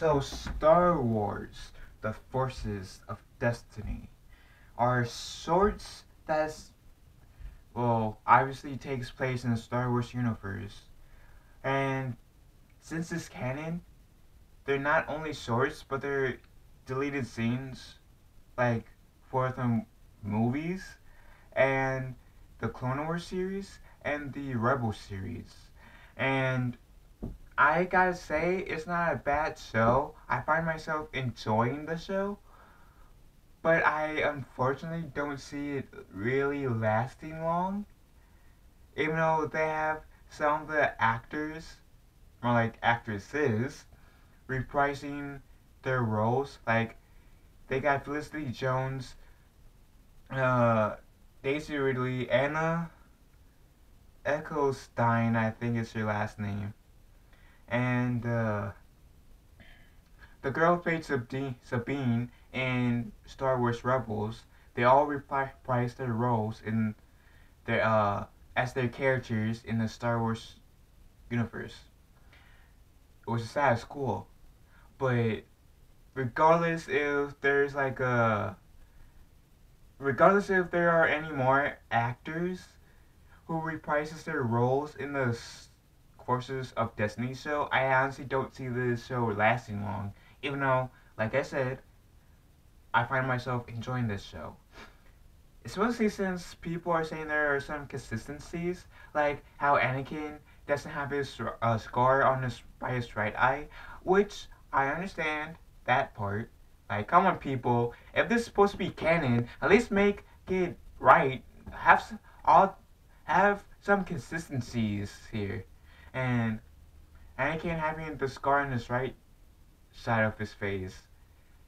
So, Star Wars, the Forces of Destiny, are sorts that's, well, obviously takes place in the Star Wars universe. And since it's canon, they're not only shorts, but they're deleted scenes, like for the movies, and the Clone Wars series, and the Rebel series. And I gotta say, it's not a bad show. I find myself enjoying the show, but I unfortunately don't see it really lasting long. Even though they have some of the actors, or like actresses, reprising their roles. Like they got Felicity Jones, uh, Daisy Ridley, Anna Eccleston, I think is her last name and uh, the girl played Sabine in Star Wars Rebels. They all reprised their roles in their uh, as their characters in the Star Wars universe. It was sad as cool, but regardless if there's like a regardless if there are any more actors who reprises their roles in the Forces of Destiny show, I honestly don't see this show lasting long. Even though, like I said, I find myself enjoying this show. Especially since people are saying there are some consistencies, like how Anakin doesn't have his uh, scar on his by his right eye, which I understand that part. Like, come on, people! If this is supposed to be canon, at least make it right. Have all have some consistencies here. And Anakin having the scar on his right side of his face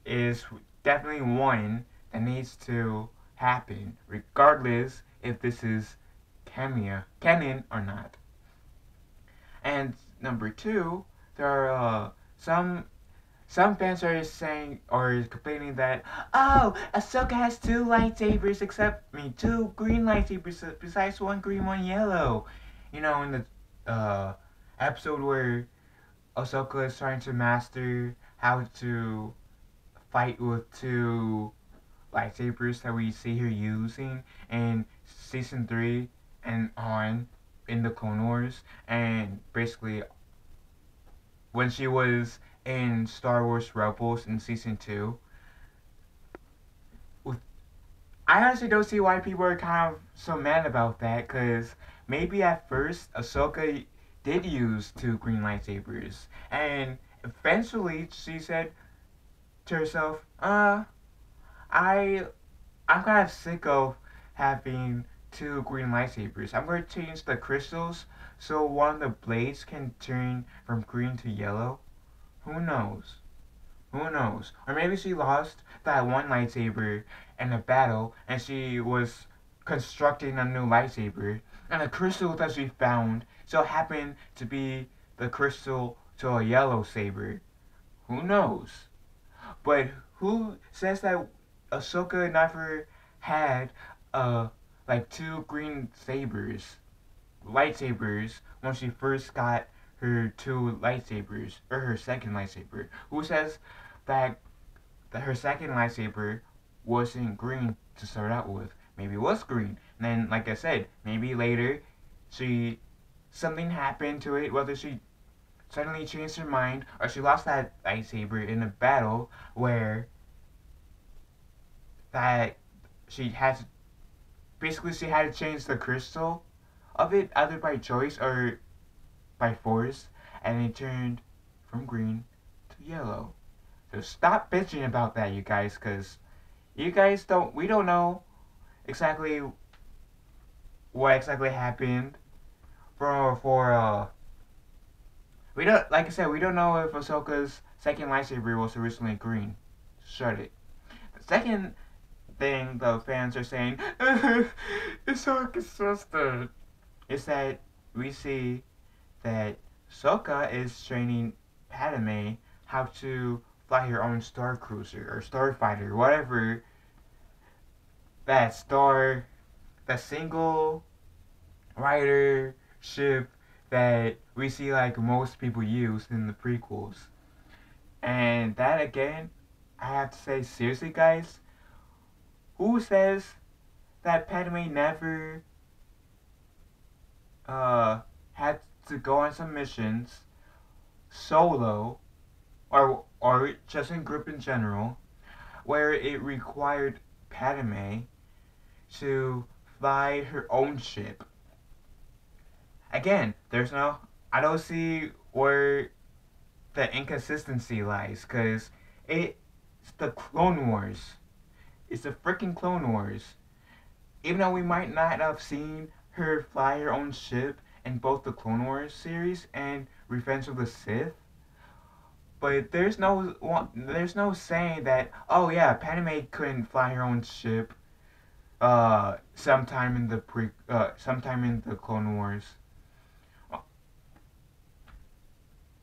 is definitely one that needs to happen, regardless if this is cameo, canon or not. And number two, there are uh, some some fans are saying or complaining that oh, Ahsoka has two lightsabers except me two green lightsabers besides one green, one yellow. You know, in the uh, episode where Ahsoka is trying to master how to fight with two lightsabers that we see her using in season three and on in the Clone Wars, and basically when she was in Star Wars Rebels in season two. I honestly don't see why people are kind of so mad about that, because maybe at first Ahsoka did use two green lightsabers, and eventually she said to herself, "Uh, I, I'm kind of sick of having two green lightsabers. I'm going to change the crystals so one of the blades can turn from green to yellow. Who knows? Who knows? Or maybe she lost that one lightsaber in a battle and she was constructing a new lightsaber and the crystal that she found so happened to be the crystal to a yellow saber. Who knows? But who says that Ahsoka never had uh like two green sabers, lightsabers when she first got her two lightsabers or her second lightsaber? Who says that that her second lightsaber wasn't green to start out with? Maybe it was green. And then, like I said, maybe later she something happened to it, whether she suddenly changed her mind or she lost that lightsaber in a battle where that she had to, basically she had to change the crystal of it either by choice or by force and it turned from green to yellow. So stop bitching about that you guys cuz you guys don't we don't know exactly what exactly happened for for uh we don't like I said we don't know if Ahsoka's second lightsaber was originally green. Shut it. The second thing the fans are saying Ahsoka's sister is that we see that Ahsoka is training Padme how to fly her own star cruiser or starfighter, whatever that star, that single rider ship that we see like most people use in the prequels. And that again, I have to say seriously, guys. Who says that Padme never uh had to go on some missions solo or or just in group in general where it required Padme to fly her own ship. Again, there's no I don't see where the inconsistency lies cuz it's the Clone Wars. It's the freaking Clone Wars. Even though we might not have seen her fly her own ship in both the Clone Wars series and Revenge of the Sith. But there's no one, there's no saying that oh yeah Padme couldn't fly her own ship uh sometime in the pre uh sometime in the Clone Wars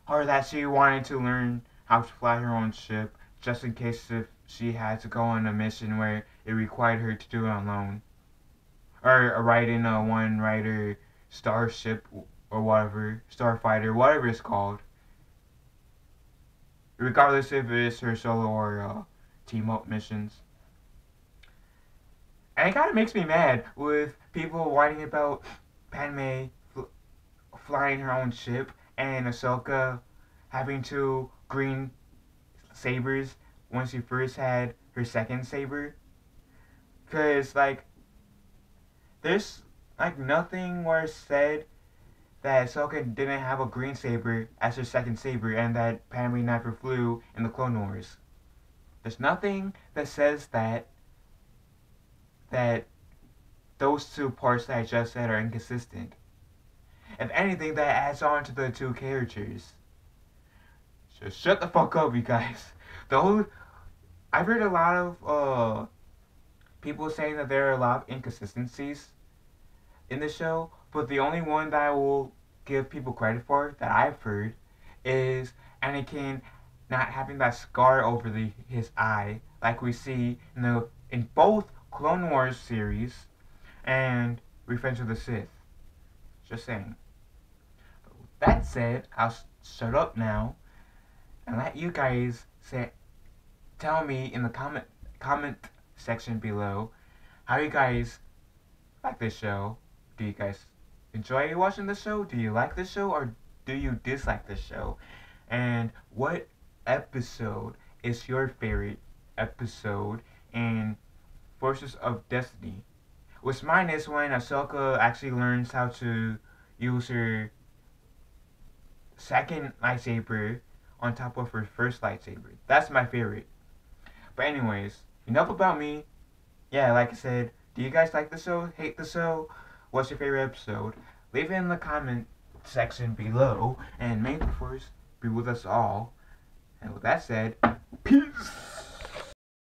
or that she wanted to learn how to fly her own ship just in case if she had to go on a mission where it required her to do it alone or ride in a one rider starship or whatever, starfighter, whatever it's called. Regardless if it's her solo or uh, team up missions. And it kind of makes me mad with people whining about Padme fl flying her own ship and Ahsoka having two green sabers when she first had her second saber. Because, like, there's like nothing was said that Ahsoka didn't have a green saber as her second saber and that Padme never flew in the Clone Wars. There's nothing that says that that those two parts that I just said are inconsistent. If anything, that adds on to the two characters. Just shut the fuck up, you guys. The whole I've heard a lot of uh people saying that there are a lot of inconsistencies in the show, but the only one that I will give people credit for that I've heard is Anakin not having that scar over the his eye like we see in the in both Clone Wars series and Revenge of the Sith. Just saying. But with that said, I'll shut up now and let you guys say tell me in the comment comment section below how you guys like this show. Do you guys enjoy watching the show? Do you like the show or do you dislike the show? And what episode is your favorite episode in Forces of Destiny? Which mine is when Ahsoka actually learns how to use her second lightsaber on top of her first lightsaber. That's my favorite. But anyways, enough about me. Yeah, like I said, do you guys like the show? Hate the show? What's your favorite episode? Leave it in the comment section below. And may the force be with us all. And with that said, peace!